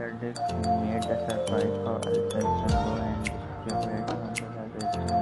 Sadiq made a surprise for Alessandro and distributed on the register.